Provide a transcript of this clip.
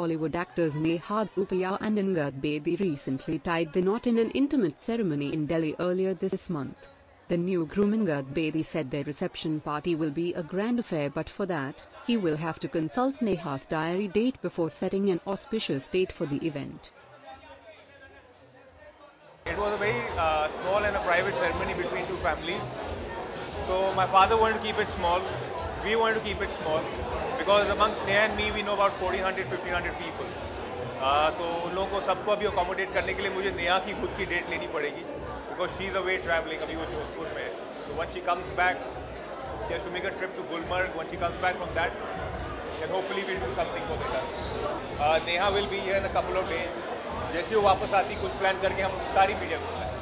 Bollywood actors Neha Dhupia and Angad Bedi recently tied the knot in an intimate ceremony in Delhi earlier this month. The new groom Angad Bedi said their reception party will be a grand affair but for that, he will have to consult Neha's diary date before setting an auspicious date for the event. It was a very uh, small and a private ceremony between two families. So my father wanted to keep it small. We wanted to keep it small because amongst ने and me we know about fourteen hundred fifteen hundred people तो उन लोगों को सबको अभी accommodate करने के लिए मुझे नेहा की खुद की डेट लेनी पड़ेगी because she is away travelling अभी वो जोधपुर में। तो once she comes back you make a trip to Gulmarg once she comes back from that and hopefully will do something for that Neha will be in a couple of days जैसे वो वापस आती, कुछ plan करके हम सारी media को